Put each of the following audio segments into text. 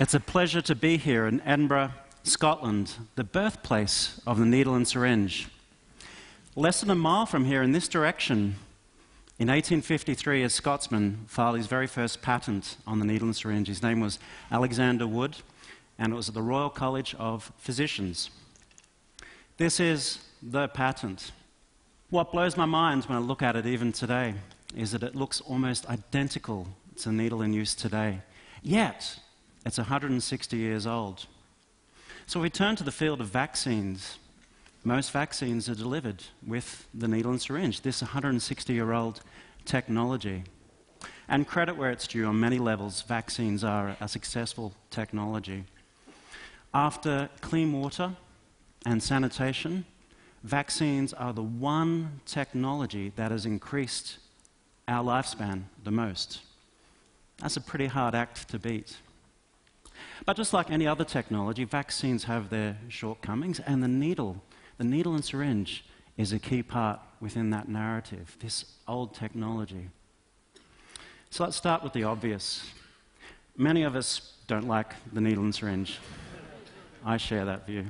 It's a pleasure to be here in Edinburgh, Scotland, the birthplace of the needle and syringe. Less than a mile from here, in this direction, in 1853, a Scotsman filed his very first patent on the needle and syringe. His name was Alexander Wood, and it was at the Royal College of Physicians. This is the patent. What blows my mind when I look at it even today is that it looks almost identical to the needle in use today. Yet, it's 160 years old. So we turn to the field of vaccines. Most vaccines are delivered with the needle and syringe, this 160 year old technology. And credit where it's due, on many levels, vaccines are a successful technology. After clean water and sanitation, vaccines are the one technology that has increased our lifespan the most. That's a pretty hard act to beat. But just like any other technology, vaccines have their shortcomings, and the needle, the needle and syringe, is a key part within that narrative, this old technology. So let's start with the obvious. Many of us don't like the needle and syringe. I share that view.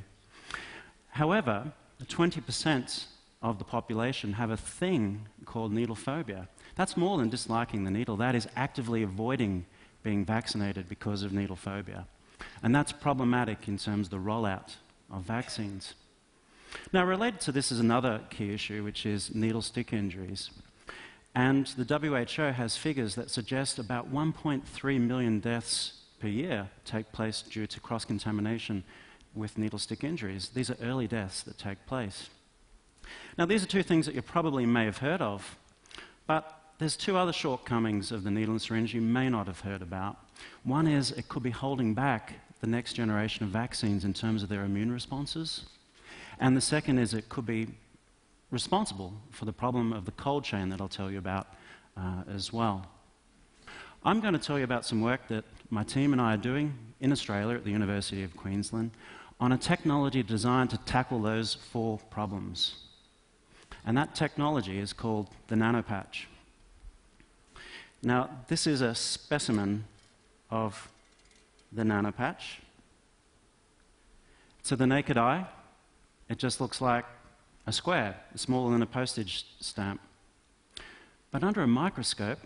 However, 20% of the population have a thing called needle phobia. That's more than disliking the needle, that is actively avoiding being vaccinated because of needle phobia. And that's problematic in terms of the rollout of vaccines. Now, related to this is another key issue, which is needle stick injuries. And the WHO has figures that suggest about 1.3 million deaths per year take place due to cross contamination with needle stick injuries. These are early deaths that take place. Now, these are two things that you probably may have heard of, but there's two other shortcomings of the needle and syringe you may not have heard about. One is it could be holding back the next generation of vaccines in terms of their immune responses. And the second is it could be responsible for the problem of the cold chain that I'll tell you about uh, as well. I'm going to tell you about some work that my team and I are doing in Australia at the University of Queensland on a technology designed to tackle those four problems. And that technology is called the nanopatch. Now, this is a specimen of the nanopatch. To the naked eye, it just looks like a square, smaller than a postage stamp. But under a microscope,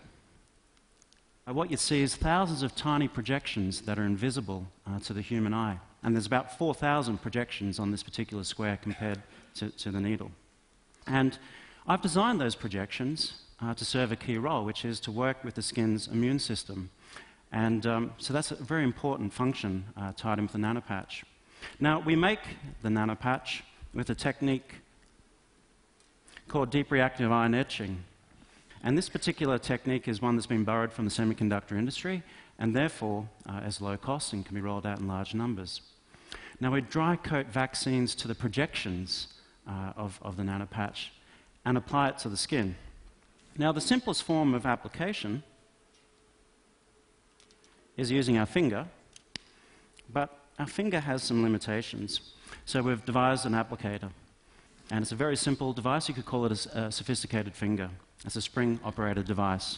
uh, what you see is thousands of tiny projections that are invisible uh, to the human eye. And there's about 4,000 projections on this particular square compared to, to the needle. And I've designed those projections uh, to serve a key role, which is to work with the skin's immune system. And um, so that's a very important function uh, tied in with the nanopatch. Now, we make the nanopatch with a technique called deep reactive ion etching. And this particular technique is one that's been borrowed from the semiconductor industry and therefore uh, is low cost and can be rolled out in large numbers. Now, we dry coat vaccines to the projections uh, of, of the nanopatch and apply it to the skin. Now, the simplest form of application is using our finger, but our finger has some limitations. So we've devised an applicator. And it's a very simple device. You could call it a, a sophisticated finger. It's a spring operated device.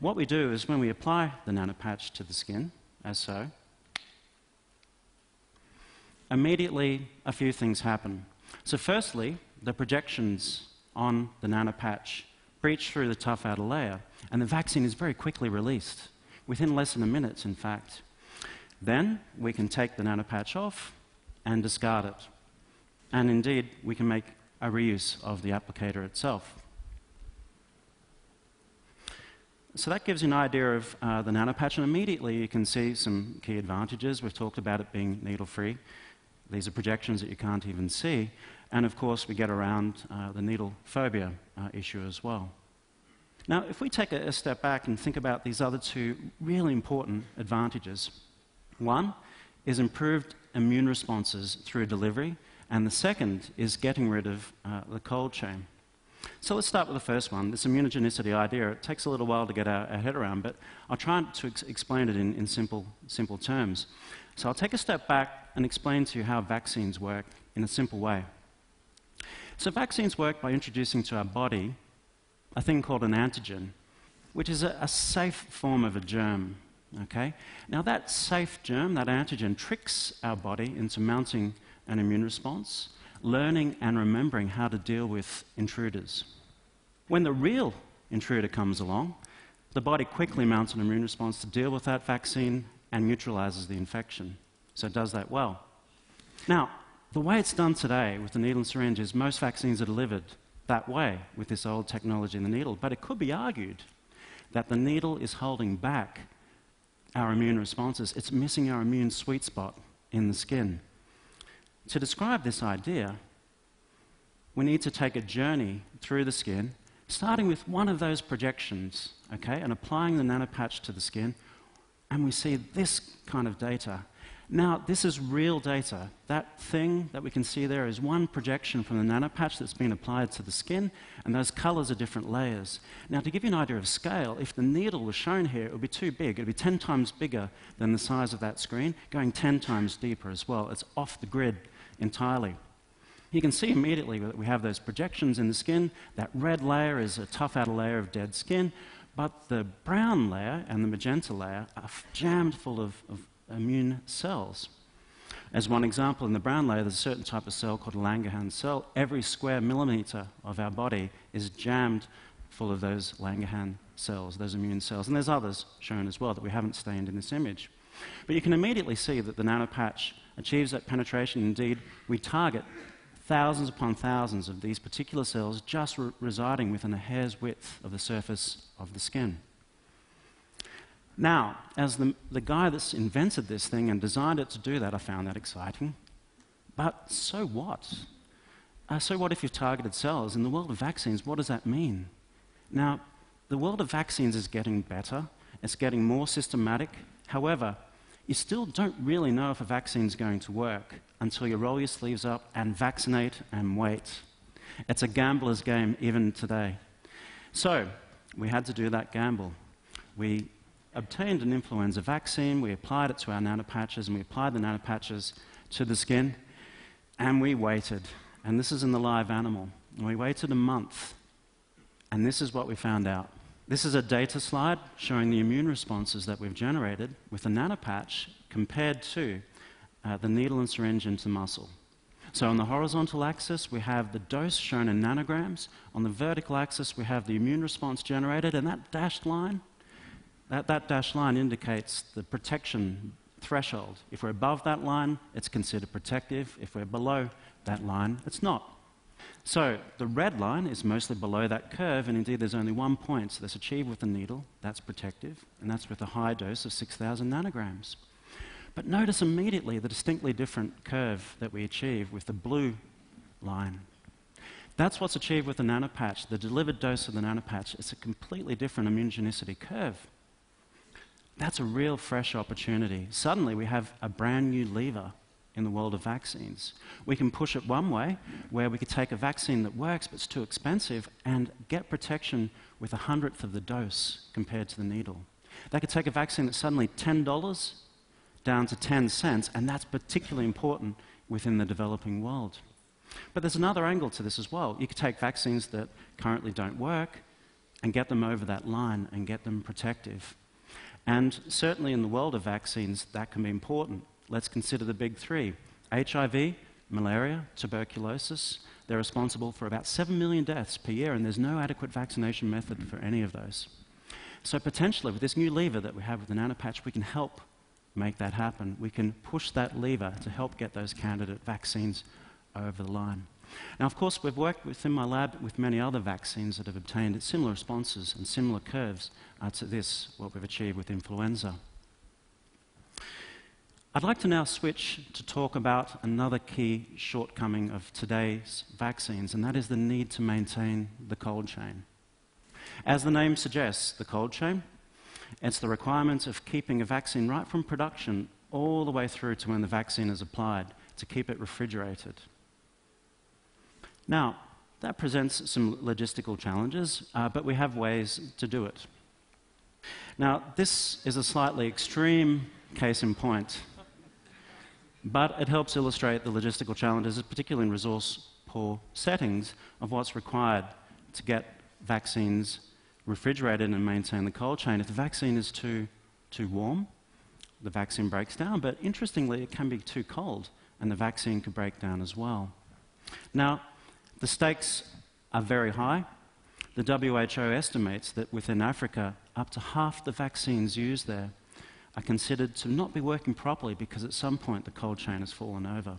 What we do is when we apply the nanopatch to the skin, as so, immediately a few things happen. So, firstly, the projections on the nanopatch breach through the tough outer layer, and the vaccine is very quickly released, within less than a minute, in fact. Then we can take the nanopatch off and discard it. And indeed, we can make a reuse of the applicator itself. So that gives you an idea of uh, the nanopatch, and immediately you can see some key advantages. We've talked about it being needle free. These are projections that you can't even see. And of course, we get around uh, the needle phobia uh, issue as well. Now, if we take a, step back and think about these other two really important advantages, one is improved immune responses through delivery, and the second is getting rid of uh, the cold chain. So let's start with the first one, this immunogenicity idea. It takes a little while to get our, our head around, but I'll try to ex explain it in, in simple, simple terms. So I'll take a step back and explain to you how vaccines work in a simple way. So vaccines work by introducing to our body a thing called an antigen, which is a, a safe form of a germ. Okay? Now, that safe germ, that antigen, tricks our body into mounting an immune response, learning and remembering how to deal with intruders. When the real intruder comes along, the body quickly mounts an immune response to deal with that vaccine and neutralizes the infection. So it does that well. Now, the way it's done today with the needle and syringe is most vaccines are delivered that way with this old technology in the needle. But it could be argued that the needle is holding back our immune responses. It's missing our immune sweet spot in the skin. To describe this idea, we need to take a journey through the skin, starting with one of those projections, okay, and applying the nanopatch to the skin, and we see this kind of data. Now, this is real data. That thing that we can see there is one projection from the nanopatch that's been applied to the skin, and those colors are different layers. Now, to give you an idea of scale, if the needle was shown here, it would be too big. It would be 10 times bigger than the size of that screen, going 10 times deeper as well. It's off the grid entirely. You can see immediately that we have those projections in the skin. That red layer is a tough outer layer of dead skin, but the brown layer and the magenta layer are jammed full of, of immune cells. As one example, in the brown layer, there's a certain type of cell called a Langerhans cell. Every square millimeter of our body is jammed full of those Langerhans cells, those immune cells. And there's others shown as well that we haven't stained in this image. But you can immediately see that the nanopatch achieves that penetration. Indeed, we target thousands upon thousands of these particular cells just re residing within a hair's width of the surface of the skin. Now, as the, the guy that's invented this thing and designed it to do that, I found that exciting. But so what? Uh, so what if you've targeted cells? In the world of vaccines, what does that mean? Now, the world of vaccines is getting better, it's getting more systematic. However, you still don't really know if a vaccine is going to work until you roll your sleeves up and vaccinate and wait. It's a gambler's game even today. So, we had to do that gamble. We obtained an influenza vaccine, we applied it to our nanopatches, and we applied the nanopatches to the skin, and we waited. And this is in the live animal. And we waited a month, and this is what we found out. This is a data slide showing the immune responses that we've generated with the nanopatch compared to uh, the needle and syringe into muscle. So on the horizontal axis, we have the dose shown in nanograms. On the vertical axis, we have the immune response generated, and that dashed line that, that dashed line indicates the protection threshold. If we're above that line, it's considered protective. If we're below that line, it's not. So the red line is mostly below that curve, and indeed there's only one point that's achieved with the needle, that's protective, and that's with a high dose of 6,000 nanograms. But notice immediately the distinctly different curve that we achieve with the blue line. That's what's achieved with the nanopatch. The delivered dose of the nanopatch is a completely different immunogenicity curve. That's a real fresh opportunity. Suddenly, we have a brand new lever in the world of vaccines. We can push it one way, where we could take a vaccine that works but it's too expensive and get protection with a hundredth of the dose compared to the needle. They could take a vaccine that's suddenly $10 down to 10 cents, and that's particularly important within the developing world. But there's another angle to this as well. You could take vaccines that currently don't work and get them over that line and get them protective. And certainly in the world of vaccines, that can be important. Let's consider the big three HIV, malaria, tuberculosis. They're responsible for about 7 million deaths per year, and there's no adequate vaccination method for any of those. So, potentially, with this new lever that we have with the nanopatch, we can help make that happen. We can push that lever to help get those candidate vaccines over the line. Now, of course, we've worked within my lab with many other vaccines that have obtained similar responses and similar curves uh, to this, what we've achieved with influenza. I'd like to now switch to talk about another key shortcoming of today's vaccines, and that is the need to maintain the cold chain. As the name suggests, the cold chain, it's the requirement of keeping a vaccine right from production all the way through to when the vaccine is applied to keep it refrigerated. Now, that presents some logistical challenges, uh, but we have ways to do it. Now, this is a slightly extreme case in point, but it helps illustrate the logistical challenges, particularly in resource poor settings, of what's required to get vaccines refrigerated and maintain the cold chain. If the vaccine is too, too warm, the vaccine breaks down, but interestingly, it can be too cold, and the vaccine could break down as well. Now, the stakes are very high. The WHO estimates that within Africa, up to half the vaccines used there are considered to not be working properly because at some point the cold chain has fallen over.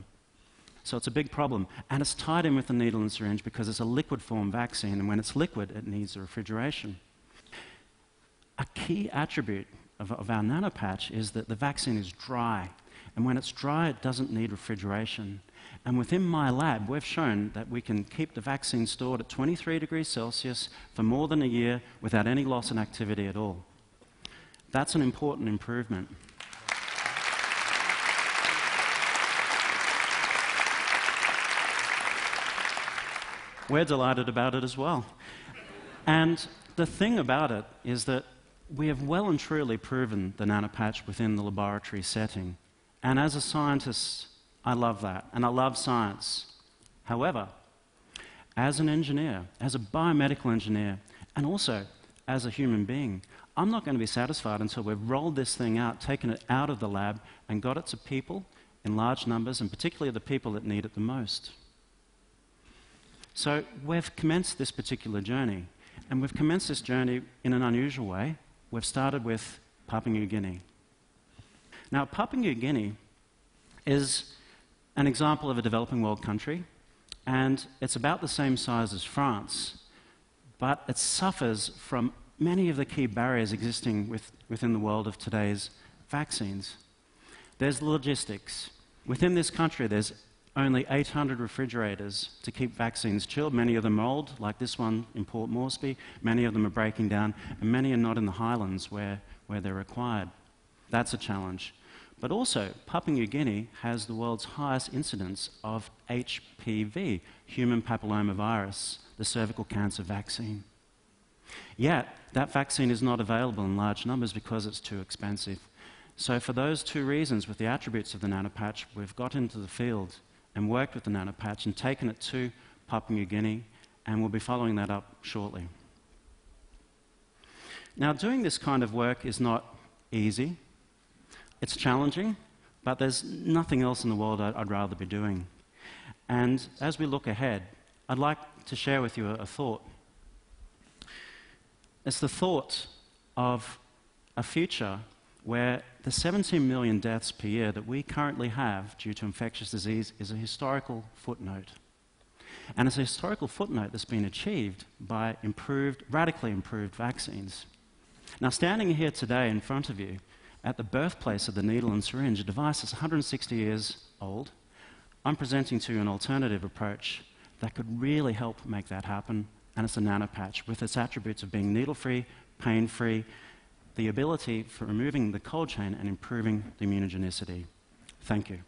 So it's a big problem. And it's tied in with the needle and syringe because it's a liquid form vaccine, and when it's liquid, it needs a refrigeration. A key attribute of, of our nanopatch is that the vaccine is dry. And when it's dry, it doesn't need refrigeration. And within my lab, we've shown that we can keep the vaccine stored at 23 degrees Celsius for more than a year without any loss in activity at all. That's an important improvement. We're delighted about it as well. And the thing about it is that we have well and truly proven the nanopatch within the laboratory setting. And as a scientist, I love that. And I love science. However, as an engineer, as a biomedical engineer, and also as a human being, I'm not going to be satisfied until we've rolled this thing out, taken it out of the lab, and got it to people in large numbers, and particularly the people that need it the most. So we've commenced this particular journey, and we've commenced this journey in an unusual way we've started with Papua New Guinea. Now, Papua New Guinea is an example of a developing world country, and it's about the same size as France, but it suffers from many of the key barriers existing with, within the world of today's vaccines. There's logistics. Within this country, there's only 800 refrigerators to keep vaccines chilled. Many of them are old, like this one in Port Moresby. Many of them are breaking down, and many are not in the highlands where, where they're required. That's a challenge. But also, Papua New Guinea has the world's highest incidence of HPV, human papillomavirus, the cervical cancer vaccine. Yet, that vaccine is not available in large numbers because it's too expensive. So, for those two reasons, with the attributes of the nanopatch, we've got into the field and worked with the nanopatch and taken it to Papua New Guinea, and we'll be following that up shortly. Now, doing this kind of work is not easy. It's challenging, but there's nothing else in the world I'd, rather be doing. And as we look ahead, I'd like to share with you a, a thought. It's the thought of a future where the 17 million deaths per year that we currently have due to infectious disease is a historical footnote. And it's a historical footnote that's been achieved by improved, radically improved vaccines. Now, standing here today in front of you at the birthplace of the needle and syringe, a device that's 160 years old, I'm presenting to you an alternative approach that could really help make that happen, and it's a nanopatch with its attributes of being needle free, pain free, the ability for removing the cold chain and improving the immunogenicity. Thank you.